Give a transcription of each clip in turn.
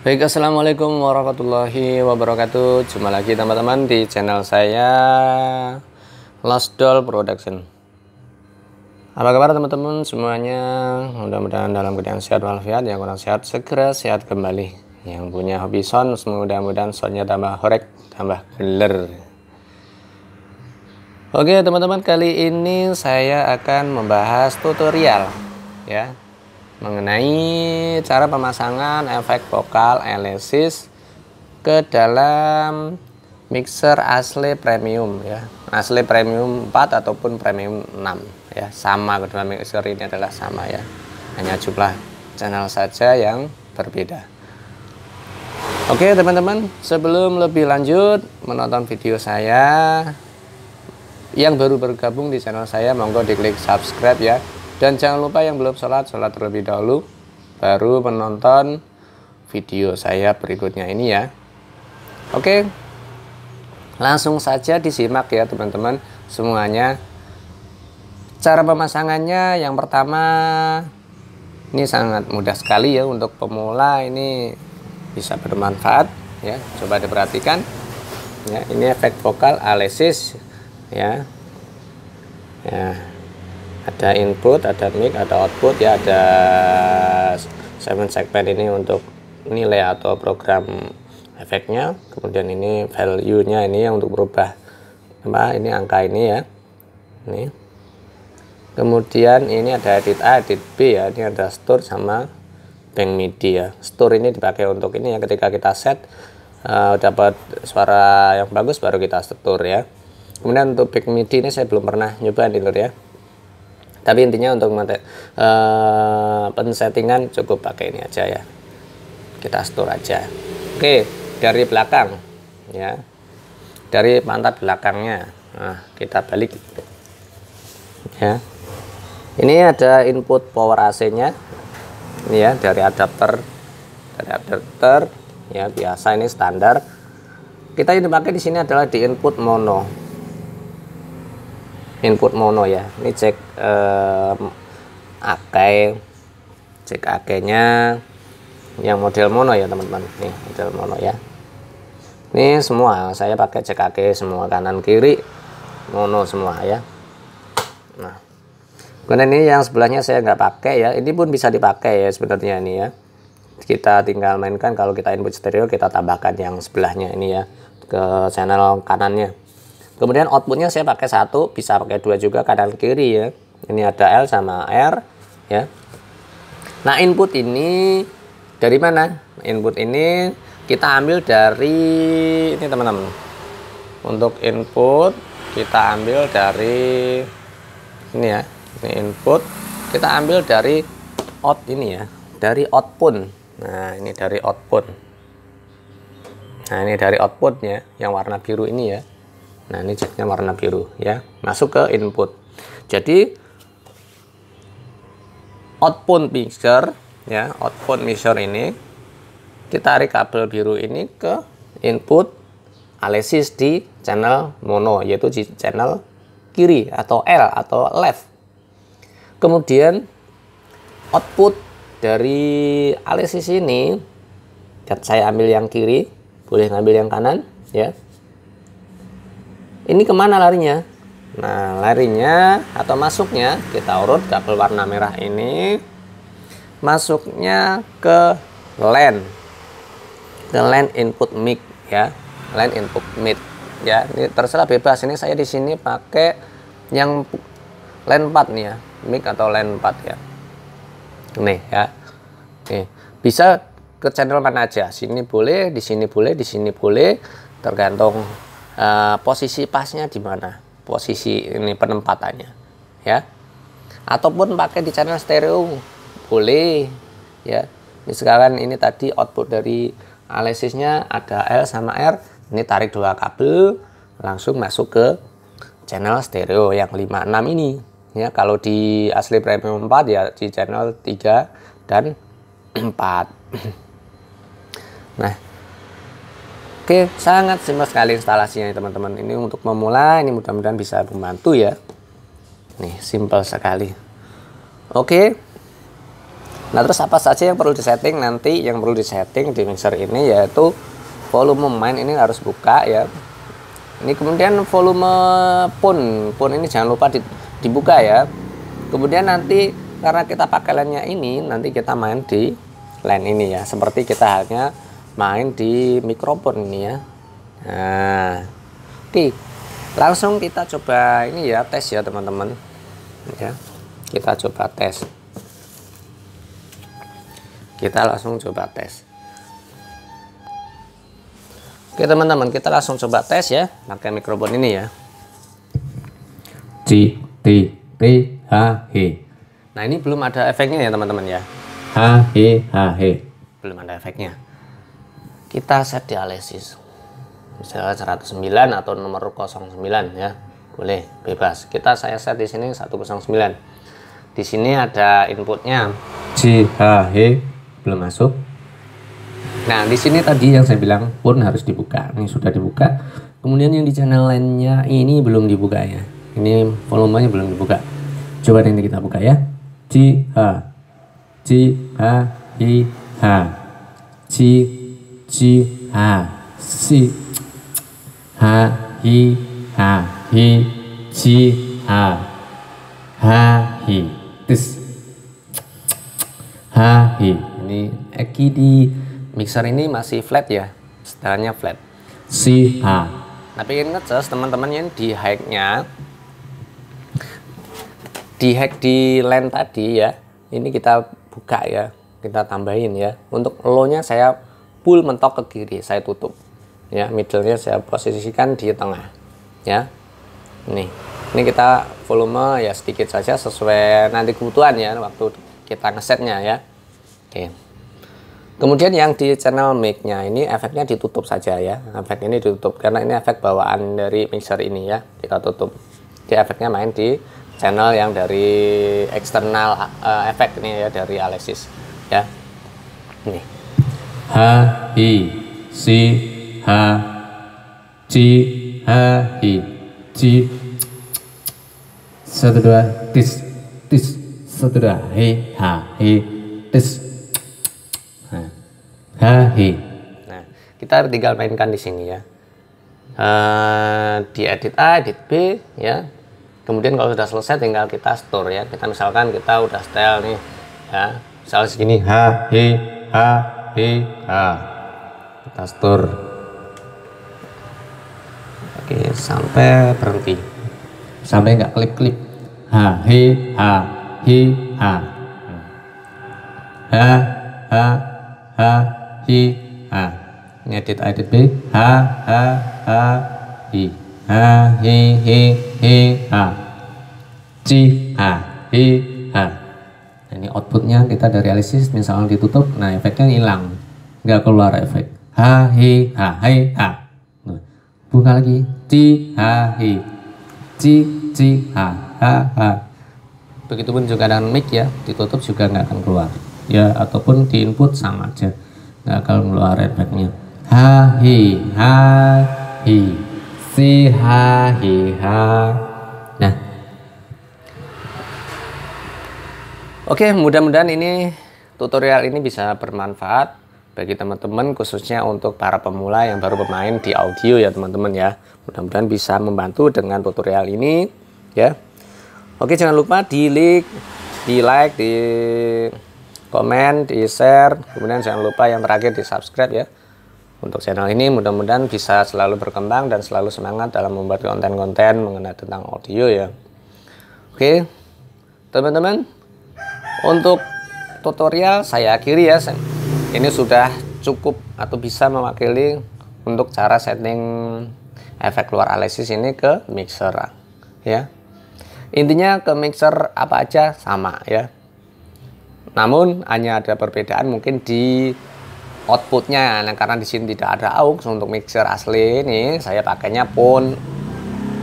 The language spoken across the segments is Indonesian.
Baik, Assalamualaikum warahmatullahi wabarakatuh. Jumpa lagi teman-teman di channel saya Lost Doll Production. Apa kabar teman-teman semuanya? Mudah-mudahan dalam keadaan sehat walafiat Yang kurang sehat segera sehat kembali. Yang punya hobi son Mudah-mudahan sonnya tambah horek Tambah beler. Oke teman-teman kali ini saya akan membahas tutorial ya mengenai cara pemasangan efek vokal Alesis ke dalam mixer asli premium ya. Asli premium 4 ataupun premium 6 ya. Sama kedua mixer ini adalah sama ya. Hanya jumlah channel saja yang berbeda. Oke teman-teman sebelum lebih lanjut menonton video saya yang baru bergabung di channel saya monggo diklik subscribe ya dan jangan lupa yang belum sholat sholat terlebih dahulu baru menonton video saya berikutnya ini ya. Oke langsung saja disimak ya teman-teman semuanya. Cara pemasangannya yang pertama ini sangat mudah sekali ya untuk pemula ini bisa bermanfaat ya. Coba diperhatikan. Ya ini efek vokal Alesis ya. Ya ada input ada mic ada output ya ada seven segment ini untuk nilai atau program efeknya. Kemudian ini value nya ini yang untuk berubah apa ini angka ini ya. Ini. Kemudian ini ada edit A edit B ya. Ini ada store sama bank MIDI ya store ini dipakai untuk ini ya ketika kita set uh, dapat suara yang bagus baru kita store ya. Kemudian untuk back MIDI ini saya belum pernah nyoba nih ya tapi intinya untuk uh, pensettingan cukup pakai ini aja ya. Kita store aja. Oke dari belakang ya. Dari pantat belakangnya. Nah kita balik. Ya. Ini ada input power AC nya ini ya dari adapter. Dari adapter ya biasa ini standar. Kita yang dipakai di sini adalah di input mono input mono ya. Ini cek eh, akai cek akainya yang model mono ya teman-teman. Nih model mono ya. Ini semua saya pakai cek akai semua kanan kiri mono semua ya. Nah kemudian ini yang sebelahnya saya nggak pakai ya. Ini pun bisa dipakai ya sebenarnya ini ya. Kita tinggal mainkan kalau kita input stereo kita tambahkan yang sebelahnya ini ya ke channel kanannya kemudian outputnya saya pakai satu bisa pakai dua juga kanan kiri ya. Ini ada L sama R ya. Nah input ini dari mana? Input ini kita ambil dari ini teman-teman. Untuk input kita ambil dari ini ya ini input. Kita ambil dari out ini ya dari output. Nah ini dari output. Nah ini dari outputnya yang warna biru ini ya Nah, ini jacknya warna biru ya. Masuk ke input. Jadi output mixer ya, output mixer ini kita tarik kabel biru ini ke input Alesis di channel mono yaitu di channel kiri atau L atau left. Kemudian output dari Alesis ini saya ambil yang kiri, boleh ngambil yang kanan ya ini ke mana larinya? Nah, larinya atau masuknya kita urut kabel warna merah ini masuknya ke LAN. Ke LAN input mic ya. LAN input mic ya. Ini terserah bebas. Ini saya di sini pakai yang LAN 4 nih ya. Mic atau LAN 4 ya. Nih ya. Nih, bisa ke channel mana aja. Sini boleh, di sini boleh, di sini boleh, tergantung uh, posisi pasnya di mana? Posisi ini penempatannya ya. Ataupun pakai di channel stereo boleh ya. Ini sekarang ini tadi output dari Alesisnya ada L sama R. Ini tarik dua kabel langsung masuk ke channel stereo yang 56 ini ya. Kalau di asli premium 4 ya di channel 3 dan 4 nah Oke, sangat simpel sekali instalasinya teman-teman. Ini untuk memulai, ini mudah-mudahan bisa membantu ya. Nih, simpel sekali. Oke. nah terus apa saja yang perlu disetting nanti yang perlu disetting di mixer ini yaitu volume main ini harus buka ya ini kemudian volume pun pun ini jangan lupa dibuka ya kemudian nanti karena kita pakai line ini nanti kita main di line ini ya seperti kita hanya main di mikrofon ini ya. Nah oke. Langsung kita coba ini ya tes ya teman-teman. Ya kita coba tes. Kita langsung coba tes. Oke teman-teman kita langsung coba tes ya pakai mikrofon ini ya. C T T H H nah ini belum ada efeknya ya teman-teman ya. H H H H belum ada efeknya kita set dialisis. Misalnya 109 atau nomor 09 ya. Boleh bebas. Kita saya set di sini 109 di sini ada inputnya. H belum masuk. Nah di sini tadi yang saya bilang pun harus dibuka. Ini sudah dibuka. Kemudian yang di channel lainnya ini belum dibuka ya. Ini volumenya belum dibuka. Coba ini kita buka ya. C H. C H I H C C H C H I H I C H H I tis H I ini Eki di mixer ini masih flat ya? Setelahnya flat. C H nah pengen ngecas teman-teman yang di hack nya di hack di line tadi ya ini kita buka ya kita tambahin ya. Untuk low nya saya pull mentok ke kiri saya tutup ya middle nya saya posisikan di tengah ya ini ini kita volume ya sedikit saja sesuai nanti kebutuhan ya waktu kita ngesetnya ya Oke. Kemudian yang di channel mic-nya ini efeknya ditutup saja ya. Efek ini ditutup karena ini efek bawaan dari mixer ini ya. Kita tutup. Di efeknya main di channel yang dari eksternal uh, efek ini ya dari Alexis ya. Ini. H I C H C H I C satu dua tis tis satu dua he ha he tis Hahi. Nah, kita tinggal mainkan di sini ya. Uh, di edit A, edit B ya. Kemudian kalau sudah selesai tinggal kita store ya. Kita misalkan kita udah style nih ya. Misalnya segini ha hi ha ha. Kita store. Oke, sampai berhenti. Sampai nggak klip-klip. Ha hi ha hi ha. Ha ha ha hi ha ngedit edit b ha ha ha hi ha hi hi hi ha ci ha hi ha nah, ini outputnya kita dari realisis misalnya ditutup nah efeknya hilang. Nggak keluar efek. Ha hi ha hi ha. Buka lagi. Ci ha hi ci ci ha ha ha. Begitupun juga dengan mic ya ditutup juga nggak akan keluar. Ya ataupun di input sama aja. Nggak akan keluar efeknya. Ha hi ha hi si ha hi ha. Nah oke mudah-mudahan ini tutorial ini bisa bermanfaat bagi teman-teman khususnya untuk para pemula yang baru bermain di audio ya teman-teman ya mudah-mudahan bisa membantu dengan tutorial ini ya oke jangan lupa di like di like di komen, di share, kemudian jangan lupa yang terakhir di subscribe ya. Untuk channel ini mudah-mudahan bisa selalu berkembang dan selalu semangat dalam membuat konten-konten mengenai tentang audio ya. Oke, teman-teman, untuk tutorial saya akhiri ya. Ini sudah cukup atau bisa mewakili untuk cara setting efek luar Alexis ini ke mixer ya. Intinya ke mixer apa aja sama ya namun hanya ada perbedaan mungkin di outputnya nah, karena di sini tidak ada aux untuk mixer asli ini saya pakainya pun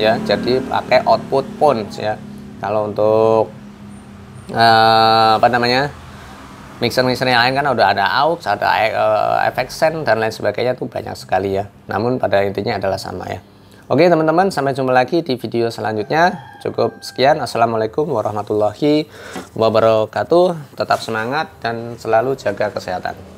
ya jadi pakai output pun ya kalau untuk uh, apa namanya? Mixer mixer yang lain kan udah ada aux ada eh, uh, efek send dan lain sebagainya tuh banyak sekali ya. Namun pada intinya adalah sama ya. Oke teman-teman sampai jumpa lagi di video selanjutnya. Cukup sekian. Assalamualaikum warahmatullahi wabarakatuh. Tetap semangat dan selalu jaga kesehatan.